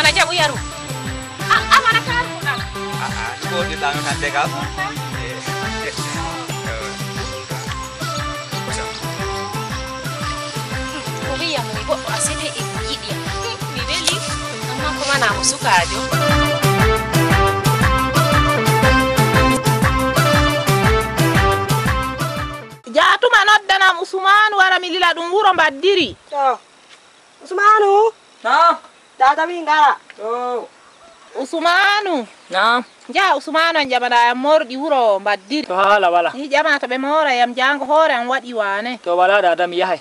mana jaɓu yaru amana karuɗa A'a, goɗɗirɗa noon hande kam. ko wiyamo mi goɗɗo asede e yiɗi mi weli amma ko manamo sukajo jatuma noddanam usmanu wara mi lila ɗum wuro mbaddiri. Usmanu, Naam. Tata min ngara. To. usmanu Naam. jaha usmanu an ƴamanayam morɗi wuro mbaddiri To hala wala. ni ƴama to ɓe morayam jango hoore am waɗi wane To wala dada mi yahay.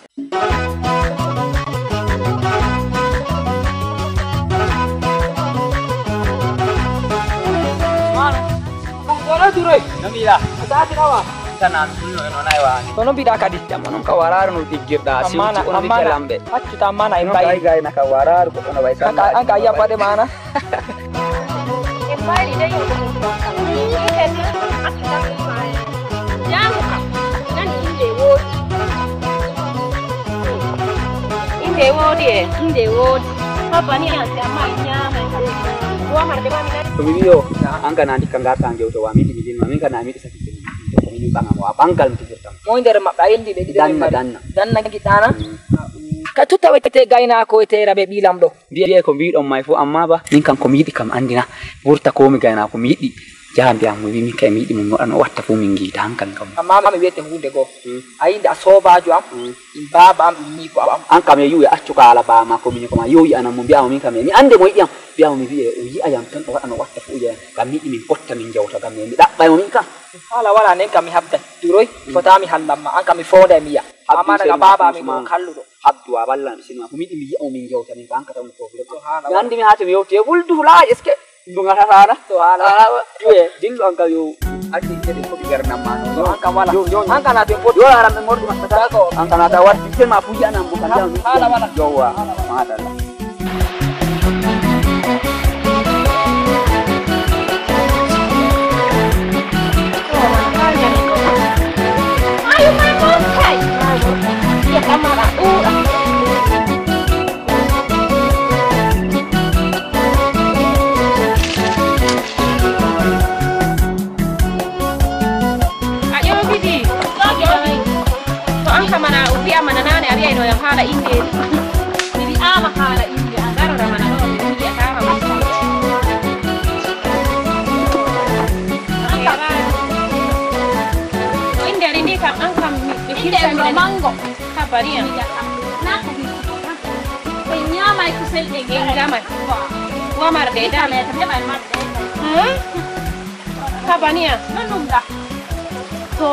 Wala duroy. Namila. Sati nawa. Tanan ɗum no nayi wani. To no mbiɗa kadi. Jamma noon ka wararu no ɗiggirɗa Ammana siwti on witte lamɓe. Accuta ammana en bayi. gayi naka wararu ko ɗono way Anka anka yiya paɗe mana. en mbaali de jango kam nani inde woodi inde woodi e inde woodi babbani ante amma en ñaamay womarde mami nani To mi wiyo an kana ndikka garta gewto wa miɗi mi dinma min kana miɗi saki komin wiɓamago a ɓangal tigirtam moy nder maɓɓe a yeldi ɓe ɗiɗanna danna danna giɗɗana ka tu tawete gaynako ete raɓe ɓilam ɗo biye ko mbiɗon may fo amma ba min ko mi yiɗi kam andina mi komi gaynako mi yiɗi jaha mbiyam mo wi min kay mi yiɗi min waɗa no watta fu min giita hankali kam. amma mi wiyete hunde goo a yinde a sobajo am ɗum baba am ɗum miko am an kam e yuwi accu ka ala bama ko min ko ma yoyi anan mo mbiyamo min kam e mi ande mo yiɗiyam mbiyamo mi wiye o yi'ayam tan o waɗa no watta fu uya ngam mi yiɗi min botta min jawta gam mi ɗaɓɓaymo min kam hala wala nden kam mi habday duroy fotami hallamma an kam mi fonda mi yiya amma daga baba mi ɗo kalluɗo habdu a balla mi ko mi yiɗi mi yi'amo min jawta min ko. Fof mi andi mi hati mi e fulaa est ce que ndugatataana to hala ƴuwe dillo an kam yo addi kedi fofi gardam ma to noon an kam wala Yo, yo, yo. an kana to en foti yo aran ɓe morɗi maɓɓata D'accord. an kana ta waɗi sel ma fu yi'anan bo kan jam Hala, wala. yowa madalla ayo mamon kay ya kamara ɗuuɗa a wiyayno yam haala indeeni mi wi'ama haala inde a garora mana ɗo mi wiyatama min to inderi ndi kam an kam ɓe hiɗe mango habariya en ñamay kusel ɗe en gamay wamarɗe non ɗum ɗa to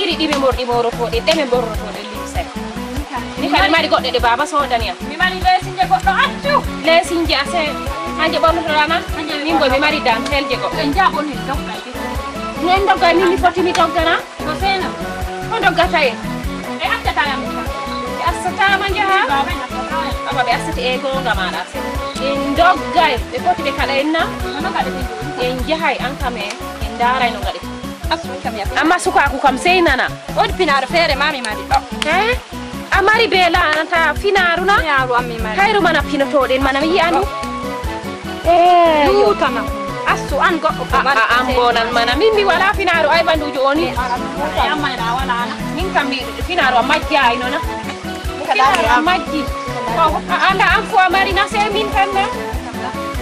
iri ɗiɓe morɗi morotoɗe ɗeme borrotoɗe limsay ni kadi mari goɗɗe ɗe baba sodaniyam mi mari lesinje goɗɗo accu lesinje ase hanje ɓornotoɗana min bo mi mari dantelje goɗɗo en jaɓon en doggay no en doggay min mi foti mi doggana no sena o doggata en ɓe accatayam ɓe assatama jaha aba ɓe assati e gonga maɗa se en doggay ɓe foti ɓe kaɗa en na en jahay an kam en daray no gaɗe amma sukaku kam sey nana feere mami mari ɗo amari beelaanata finaaruna kayrumana kayru mana mi yiyani yutana asu an goɗɗo an bonan mana mi mi wala finaaru ay ɓandujo oni. Min kam finaaru a majji aynona finaaru a majji anda am ko a marina se min tan na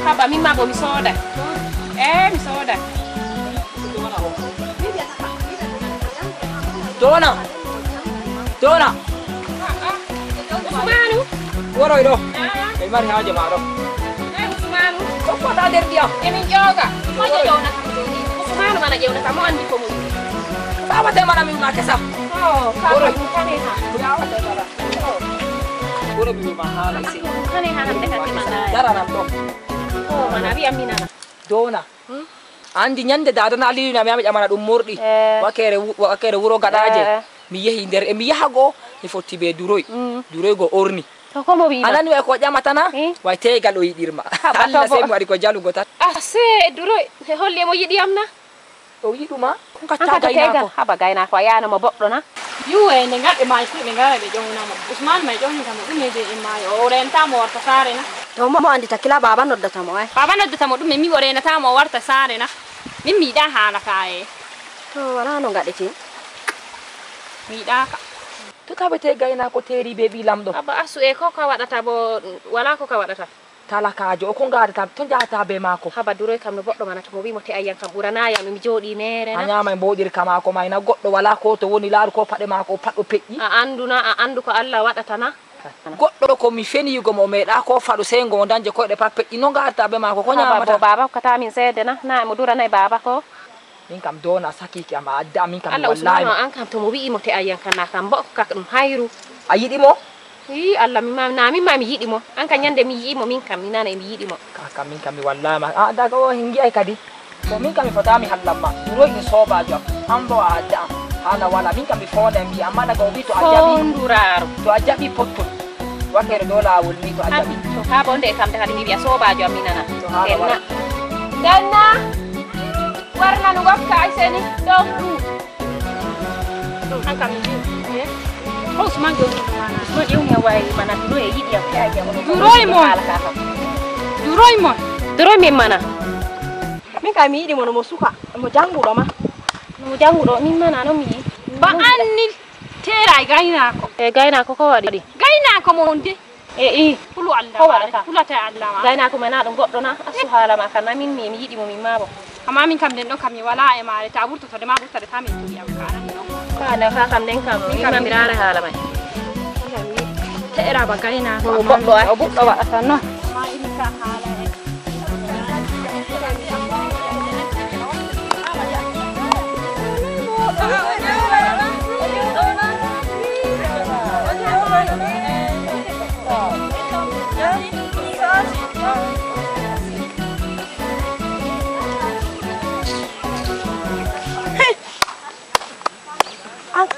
haba mi mago mi sooday e eh, mi sooday dona. Dona. Usmanu. Woroy ɗo ɓe mari haaje ma ɗo e usmanu tokkota nder ndiyam emin ƴooga moƴo ƴewnata usmanu mana ƴewnata mo andi ko mum sawate mana min ma kesa kala ɗum kane ha wuro bimima haala se kane ha hande kadi mana daranam ɗo o mana wiyam mi nana dona. Andi ñande dadana aliyuna mi yami ƴamana ɗum murɗi wakere wu- wakere wuro gaɗaje Eh. mi yehi nder e mi yaha mi fotti be duroy duroy go orni. To anani way ko ƴamatana Eh. way tegal o yiɗirma allah sey mi waɗi ko jalugo tan ase se duroy e holli emo yiɗiyam na? O yiɗuma ko tegal gaynako. haba gaynako a yanamo boɗɗo na. Yuwe nde gaɗɗe maayi fu ɓe ngara ɓe ƴownamo ousmane may ƴownitamo ɗume de e maayo o rentamo warta saare na. To mo mo andi takila baba noddatamo ay baba noddatamo ɗume mi o renatamo o warta saare na. Min mi yiɗa haala e. To wala no gaɗete mi yiɗaka to taɓete gaynako teeri be ɓi lamɗo haba asu e ko ka waɗata bo wala ko ka waɗata talakajo o ko gadata to jahata be mako. Haba duroy kam no boɗɗo mana tomo wimo te ayyan kam ɓuranayam mi jooɗi mere a ñama e mboɗirka mako mayna goɗɗo wala ko to woni laaru ko paɗe mako o paɗɗo peƴƴi a anduna a andu ko allah waɗata na. Goɗɗo komi feniyigomo mo meeɗa ko faɗo sey ngo o dañde koyɗe pat peƴƴi no gadata be mako ko ñamata baba hokkata min seede na na mo duranayi baba ko min kam dona sakiki ama adda min kam allah usmanu wallahi an kam tomo wi'imo te ayyan kam nakam kam bo ka ɗum hayru a yiɗimo i allah mima na min ma mi yiɗimo an kam ñande mi yi'imo min kam mi nana e mi yidi mo. Min kam mi wallama a daga o gi'ay kadi. To min kam mi fotami hallamma ni soba sobajo am an bo a adda. Am hala wala min kam mi fonda mbi amma daga o wi to a to a jaɓi pottol. Wakere do lawol ni to a jaɓi to ha bonde kam de kadi mi wiya sobajo am mi nana. Wala. Ganna warna nu wakka ay seni don du don hanka mi ji hos man go no je un yawa yi mana duro e yidi ya ya duro mo duro mo duro mi mana min ka mi yidi mo mo suka mo jangu do ma mo jangu do min mana no mi ba anni tera e gainako e gainako ko wadi gainako mo onde e i pulu allah ko wala ka pulata allah ma gainako mana dum goddo na asu hala ma kana min mi mi yidi mo min ma bo. amma min kam den ɗo kam mi wala e maare ta wurtoto de ma wurtade ta min tuƴam kaɗa ka kam den kam ima mi raara haala may teɗera bagga hena o buɗɗo waɗata noon ma imi ka haala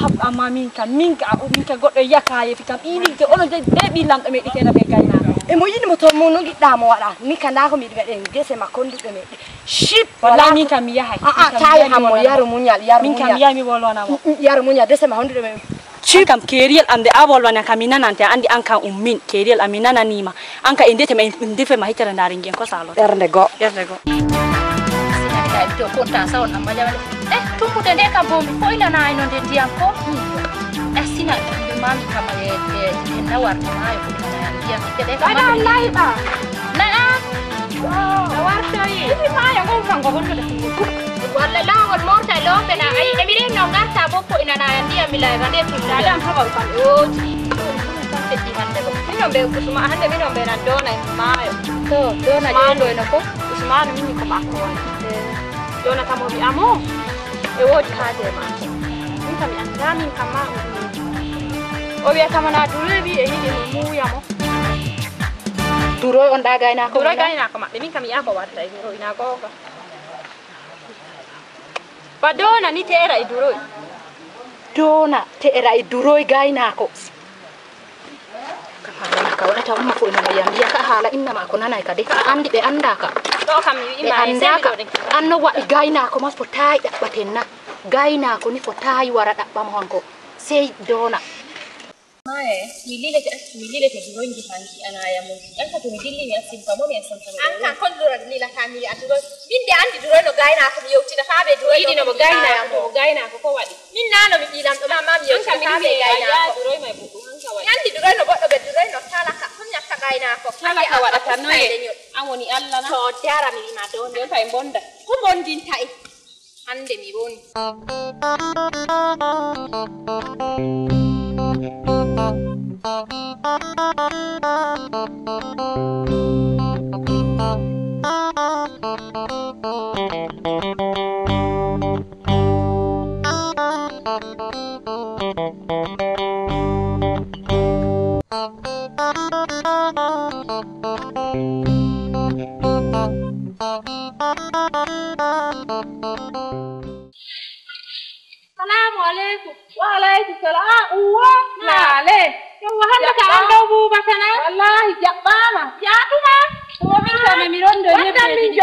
hab amma min kam min ka min ka goɗɗo yaka yefi kam ɓiligde ono de de ɓilamɗo meɗi tera ɓe gaynako emo yiɗimo to mo no giɗɗa mo waɗa mi ka nda ko miɗi gaɗen gese makko nduɗo meɗe ship wala min kam mi yahay aa ta yahanmo yaru muñal yaro min kam yahay mi wolwanamo yaru muñal dese ma honduɗo me. An kam keriyel ande nde a wolwana kam mi nanante a andi an kam um min keriyel am mi nananima an ka e ndetema en ndefema hitere ndari ngien ko salota ɓernde goo ƴerde goo ndaijokontasaona majamalo eh tumbude ndeka bomi ko ila na ino nde ndiyam ko eh sina ɓe mami kama e nawarno mayo ndiyam ɓeɗe kamaa layɓa naa a wartoyi mayo ngo fango honnoɗa walla laawol mawta looɓe na ayi emi ɗen no garta bo ko ina na ndiyam mi layga nde tumɗaɗam haɓal kam e wooti teddi hande ɗo minon ɓe usma hande minon ɓe nan dona e maayo to dona ƴeɗoyno ko usmanu mini ko makko dona kama amo e woodi haade ma maako min kam mi annda min kam ma o wiya kama na wi e yiɗi mo muuyamo duroy on ɗa gaynako duro gaynako maɓɓe min kam yiyama wadda e duro ina gonga ba dona ni teera e duroy dona te'era e duroy gaynako ka waɗata amma mbiya ka haala innama ko nanayka de a andi ɓe andaka. Ɓe andaka. anno waɗi gaynako ma fotayi ɗaɓɓatenna gaynako ni fotayi wara ɗaɓɓam honko sey dona. Mae, milile milile ke giroin ki hanki anaya mun. An ka to milile ya sim kamo ne san kamo. An ka kon dura ni la family a duro. Min de andi duro no gaina ka mi yauti da fa be duro no mo gaina ya mo gaina ko ko wadi. Min na no mi dilam to ma mi yauti da fa be gaina. Ya duro mai buku han ka wadi. Andi duro no boddo be duro no tala ka kon nya ka gaina ko. Tala ka wada ta noye. An woni Allah na. To dara mi ma don. Don fa en bonda. Ko bondin tai. Hande mi boni. Um. thank you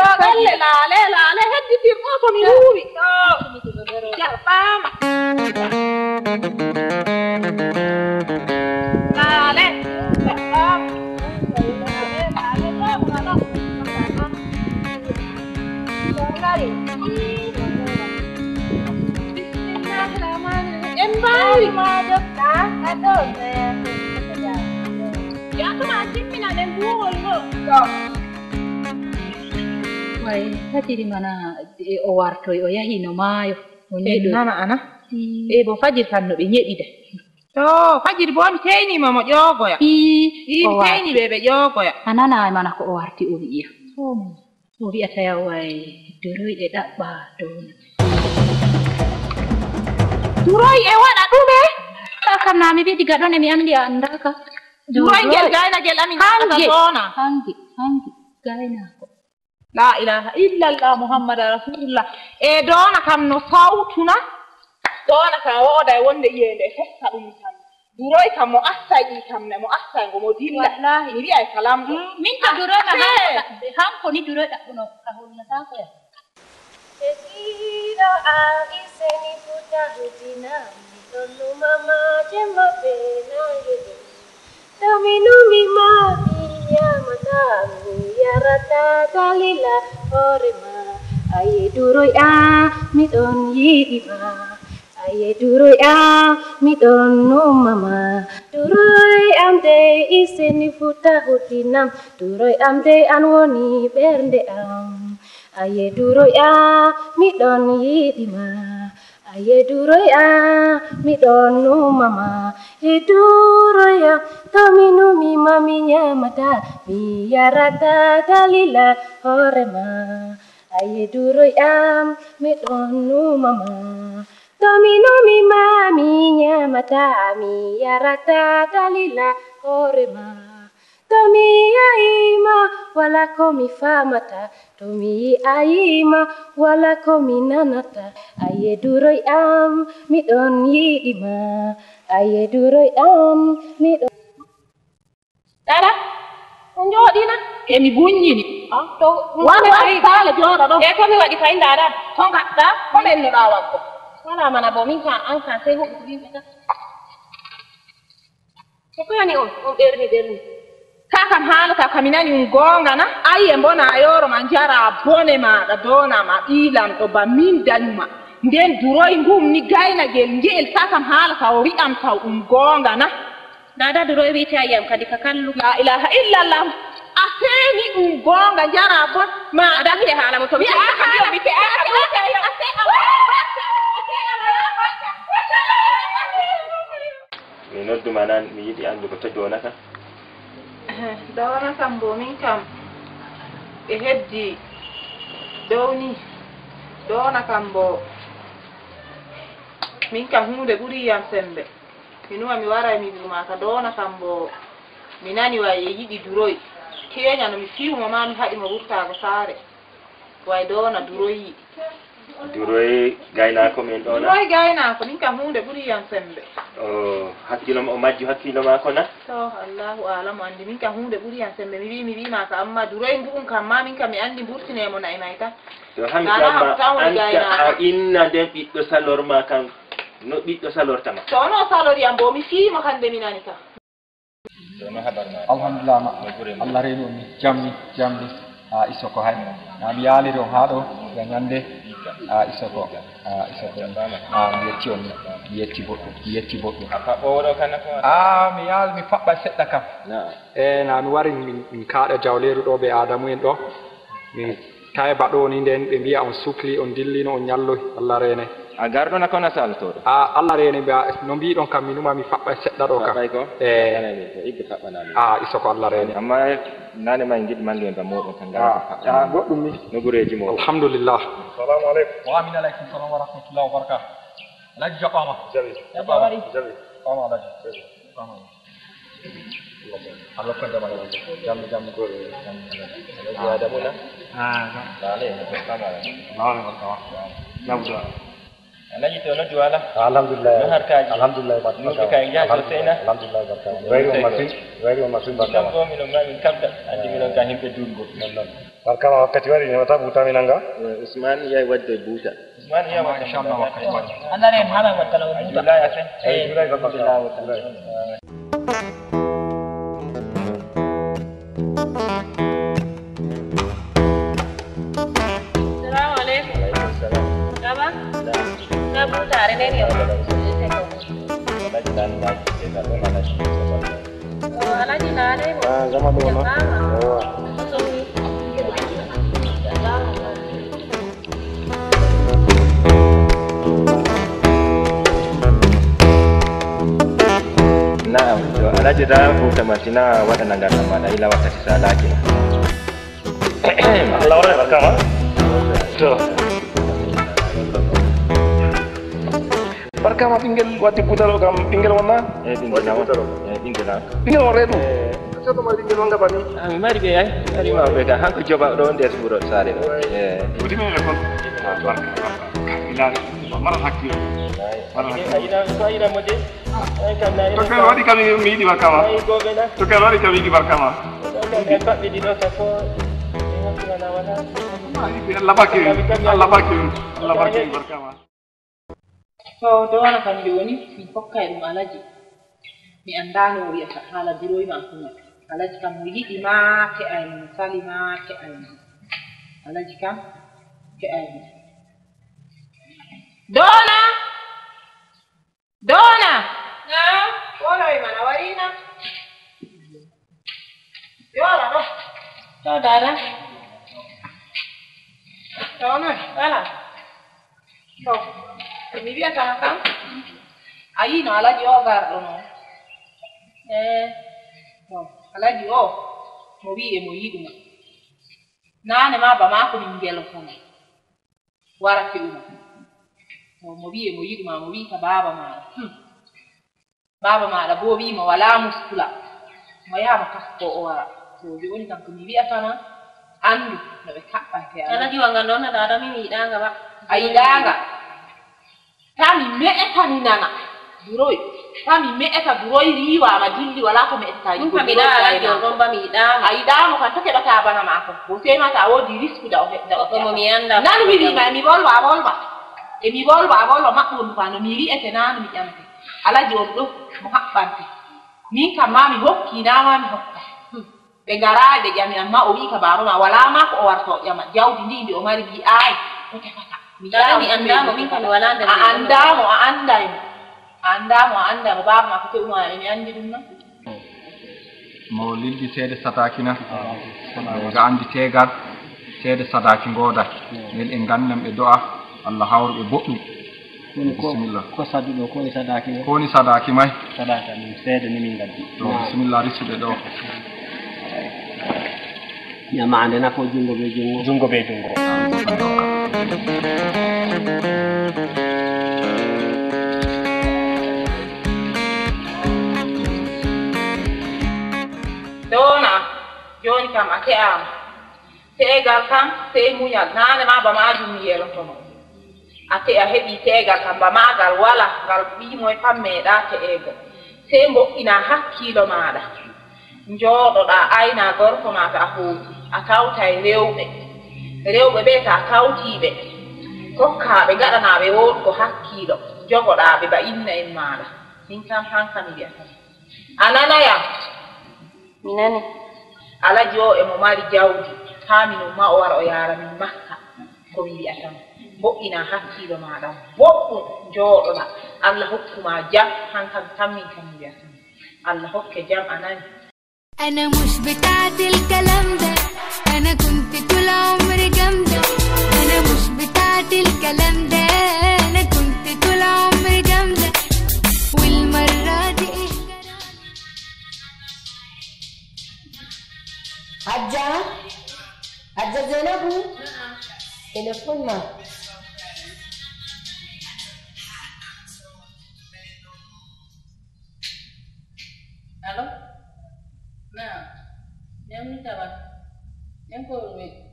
la bella, la la la head di moto mi lui. No. Ciao, fama. La le. Em bai mà được đã đã được nè. Dạ các bạn tiếp mình là đến mua rồi. Rồi. Way fajiri mana? O wartoy o yahi no maayo o en ñeɗo nana ana e bo fajiri tan no ɓe ñeɗida to fajiri bo mi teynima mo ƴoogoya i mi teyni ɓe ɓe ƴoogoya a nana mana ko o warti o wi'iya o wi'ata way doroyɗe ɗaɓɓa downa duroy e waɗa ɗume ka kam na mi ɓe diga ɗon e mi andi a andaka duroy ngel gaynagel amin hange ɗaɗa doona hange hange gaynako لا إله إلا الله محمد رسول الله. إيه دونا كم نصاو تنا دونا كم وادا يوند يهند حس أمي كم دوري كم مؤثر إيه كم نم مؤثر إيه كم دين الله إيه ريا كلام مين كدوري كم هم كوني دوري كم كهون نصاو كم Tekido ari seni puta hutina, mi tonu mama jema pena yedina. Orema Aye duroi a midon yidi ma Aye duroi a midon no mama Duroi amde iseni futa hutinam Duroi amde anwoni bernde am Aye duroi a miɗon yiɗi Ayeduroya, mi dono mama. Eduroya, taminu mi maminya mata. Mi yarata dalila horema. Ayeduroya, mi dono mama. Taminu mi maminya mata. Mi yarata dalila horema. Tomi ayima wala komi famata. Tomi ayima wala komi nanata. Aye duroi am miɗon yiɗi ma Aye duroi am miɗon ɗaɗa on jooɗina emi buññini To wani waɗi saala jooɗa ɗo e to mi waɗi fay ndaɗa. to gaɗɗa ko ɓennuɗa waggo Wala mana bo min kam an kan sai huɗu yimɓe tan. Ko koyani on on ɓerni ɓerni. ka kam haalata um goonga na? Ayiye mbona yooro ma njara bone maɗa donama ɓiilam ɗo ba min dañuma nden duroye ngum ni gaynagel ngeel ka kam haalata o wi'am taw ɗum goonga na? Dada duroye wiite ayiyam kadi ka kallu. La ilaha illallah. A seeni ɗum goonga njara bon ma dahiye haala mo to mi aaaɓite mi nodduma nan mi yiɗi anndu ko to joonata. Dawna sambo min kam e heddi downi downa kam bo min kam hunde ɓuri yam sembe minuma mi wara mi wiuma ka downa kam bo mi nani way e yiɗi duroy keña no mi fiwma ma mi haɗi mo wurtago saare way downa duroyi duroy gaynako min ɗona duroy gaynako min kam hunde ɓuri yam sembe o hakkilo o majju hakkilo mako na? To allahu alamu andi min kam hunde ɓuri yam sembe mi wi mi wima ka amma duroy ngu'um kam ma min kam mi andi burtinemo nayi nayi tan to hami woni anta a inna nden ɓiɗɗo salorma kam no ɓiɗɗo salortama to ono saloriyam bo mi fiimo hande mi nani kam no habarma alhamdulillah ma. Allah reeni on ni jamni jamni a isoko hay. Na mi yaaliri on haa ɗo ya ñande aissa ko? Aissa ko. A mi yetti on. Mi yetti boɗɗum. Mi yetti boɗɗum. A faɓɓo woɗo kana ko a ah, mi yaal mi faɓɓa seɗɗa kam. E na mi wari min kaaɗa jawleeru ɗo ɓe adamu en ɗo. Min tawi baɗo ni nden ɓe mbiya on sukli on dillino on ñalloy allah reene. A garɗona kona saltoɗo a allah reene mbiya no mbiɗon kam minuma mi faɓɓa seɗɗa ɗo kam ko e igga faɓɓanami a isoko allah reene amma nane ma en giɗi malluen ba moɗon kan a gara a goɗɗum ni. No gureji moɗon alhamdulillah. Salamu aleykum wa amin aleykum salam wa rahmatullah wa barakatu alaji jaɓama jaɓi jaɓama jaɓi jaɓama alaji jaɓi jaɓama allah koddema jammi jammi goɗo alaji adamuna ah lale no toɓɓama nawane gonɗa jawɗa alaji to no juwala alhamdulillah no harkaji alhamdulillah barka ni ka en jaha seyna alhamdulillah barka wayri o masin wayri o masin barka ngam gomi no ngam kamta andi minon ka himɓe dungo non non barka ma wakkati wari nemata ɓuutaminanga ousmane yiyay wadde buuta ousmane yiya wadde inchallah wakkati wari andane en haala waddala o buuta julay asen julay babbakala mtu tarehe nini Naam, alaje dafu kamatina wata nangana mana ila wakati saa lakini. To barka ma ɓingel waddi butalo kam ɓingel wonna Eh ɓingel na Eh ɓingel na. ɓingel on reedu sato ma ɓingel wonga bani Ah mi mari ɓe ay. Mari ma ɓe ka hanko joɓa ɗo nder wuro sare. Eh. ɓuti min kon barka ilaari mara hakkilo mara hakkilo Ayina ko ayina mo de. Ay kam na to ken waɗi kam mi yiɗi barka ma Ay goɓe na. to ken waɗi kam mi yiɗi barka ma Ɗon paɓɓe ɗiɗo ka ko. Hakkilana wala. Allah barke Allah barke Allah barke barka ma to dona kam joni mi hokkay ɗum alaji mi andano o wiyata haala biroyi ma kuma. Alaji kam mo yiɗi ma ke'ay mo mo sali ma ke'ay mo alaji kam ke'ay mo dona! Dona! Na woloy mana warina yora ɗo to dada. To wala. To E mi kan Kaka, ayino alaji o garɗo noon e eh, bon alaji o mo wi'i emo yiɗuma naane ma bama ko min ngelotoma wara fe'uma mo wi'i emo yiɗuma mo wi ka baaba maɗa hmm. baaba maɗa bo wi'imo wala muskula mo yahamo kasko o wara to joni kam ko mi wiyatama anndu no ɓe kaɓɓante alaji wa nga noon aɗa adami mi yiɗanga ba. A yiɗanga ta mi me'eta mi nana. Duroy ta mi me'eta duroy riwama dilli wala ko me'eta Ɗum kam on ɗon ba mi yiɗanga. a yiɗamo kan to keɓata bana mako bo sey ma ta wodi risque da o o Ko mo mi anda. nan mi wima mi bolwa a bolwa e mi bolwa a bolwa maɓɓo ɗum fa no mi wi'ete nano mi ƴamte alaji on ɗo mo haɓɓante min kam ma mi hokkinama mi hokka. Ɓe ngaraɓe ɓe ƴami amma o wi ka baba ma wala ma ko o warta o ƴama jawdi ndi mbi o mari mbi ay o tefata miara mi anndamo min kam mi wala nder a anndamo a annday a anndamo a anndamo baaba ma ko tewi ma emi anndi ɗum noon mo lilɗi seede satakina ga anndi teegal seede sadaki ngoodaki nden en nganndam ɓe do'a allah hawrɓe boɗɗum. Bisimilla ko saddu ɗo koni sadaki o koni sadaki may. Sadaka ɗum seede ni min gaddi to bisimilla risuɗe ɗo. Ñamande na ko junngo ɓe junngo. Junngo ɓe junngo. kam a ke'aama teegal kam sey muñal. Naane ma bama ɗum yeerotomo a te a heɓii teegal kam bama ngal wala ngal ɓiimoye pat meeɗa te'eego sey mbo'ina hakkiilo maaɗa njooɗoɗa ayna gorko ma to a hooti a tawtay rewɓe. Rewɓe ɓee to a tawtiiɓe. Tokkaaɓe gaɗanaaɓe wooɗgo hakkiilo jogoɗaaɓe ba inna en maaɗa min kam hankam wiyata a nanayam? Mi nani? Alaji o emo mari jawdi ha minon ma o wara o yara min makka ko mi wiyatama bo'ina hakkilo maɗa boɗɗum jooɗona allah hokkuma jam hankan tan min kam mi wiyatama allah hokke jam a nani أنا مش بتاعت الكلام ده أنا كنت طول عمري جامدة أنا مش بتاعت الكلام ده أنا كنت طول عمري جامدة والمرة دي عجة عجة زينب نعم تليفون ما الو نعم يوم نتابع يوم كل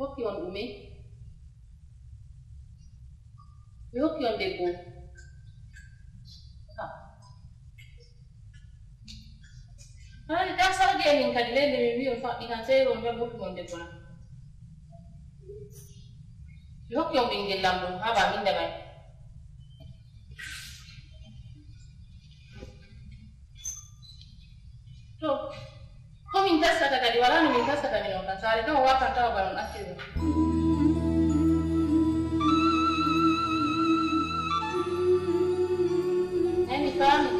Hope you on Ume. We hope you on the go. Maybe they review something and say, I'm going to go on the ground. You hope you're being the lamb, how about in the man? So, ko min testata kadi wala no min testata minon kan saare tan o watan tawa banon assire eyi mi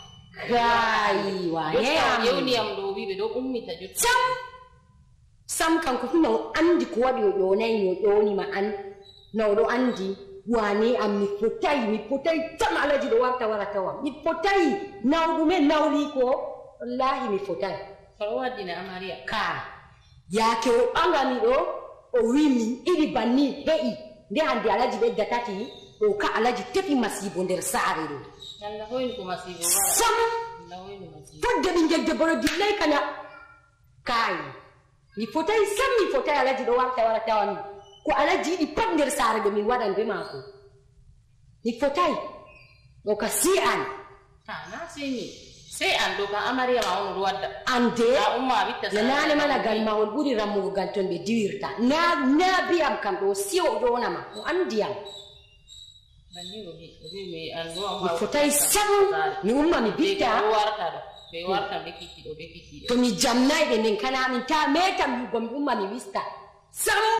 Kai wane am. ɗo wi ɓe ɗo ummita jotta Sam. Sam kanko fuu no andi ko waɗi o ƴonayi o ƴonima an. No oɗo wane am mi fotayi mi fotayi sam alaji ɗo warta wara tawam mi fotayi nawɗume nawli ko wallahi mi fotayi koɗo waddina amariya ka. Yaake o ɓagami ɗo o wi min iri banni heƴi nde hande alaji ɓedda tati ɗo ka alaji tefi masibo nder saare ɗo allah hoyni ko masibo wara sam allah hoyni masibo fodde ɓingel debbo ɗo dillay kana kai. Mi fotayi sam mi fotayi alaji ɗo warta wara tawami ko alaji yiɗi pat nder saare ɗo min waɗan be maako. Mi fotayi ɗo ka si an ha na sey an ɗo ka amariya ma on ɗo wadda ande a umma a witta no nane mana gal mahol ɓuri rammugo gal ton ɓe diwirta na na biyam kam ɗo si o ƴonama o andiyam mi sabu mi umma mi bidda to mi jamnayɓe nden kala min ta metam yugo mi umma mi wista sabu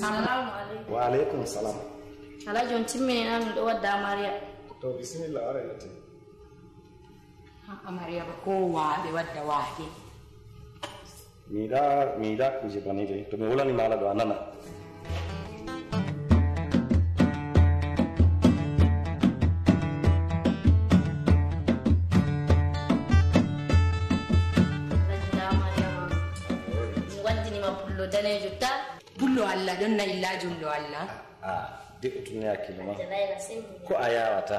salamu salam. Alaji on timmini na min ɗo wadda amariya to bisimilla ara yete amariya ko waaɓe wadda waake Mira, mira, mi si pone dritto, mi vuole animare la donna, no. Bullo Allah donna illa jullo Allah. Ah, duk tun ya kilma. Ko ayawa ta.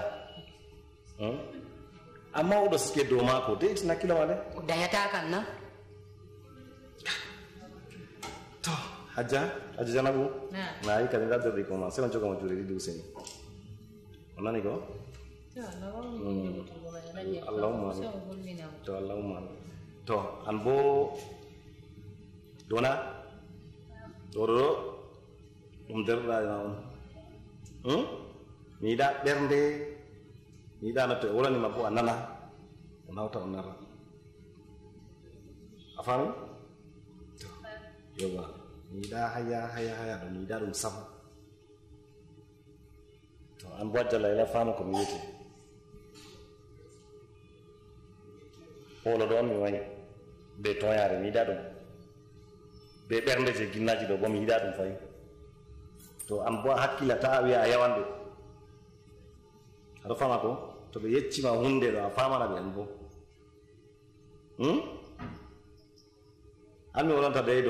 Amma uda suke doma ko dai tuna kilma ne? Da ya takan nan. To hajja hajja janabu na yi kadi ngaddorɗi ko ma sai on jogamo juuɗe ɗiɗi useni o nani ko Mm. allahumma to allahumma to an bo dona ɗo ɗo ɗum derɗaɗima on Hmm? mi yiɗa ɓernde mi yiɗa no to e wolanima bo a nana o nawta o nara a fami to mi yiɗa haya haya haya mi yiɗa ɗum sam. To an bo ajjala ila komi wiyete polo ɗon mi wayi be toyare mi yiɗa ɗum. Be ɓernde je ginnaji ɗo bo mi yiɗa ɗum to an bo hakkillata a wiya a yawanɗe aɗa fama ko? To ɓe yeccima hunde ɗo a famana ɓe an bo. Hmm? Ăn miếng lần thật đây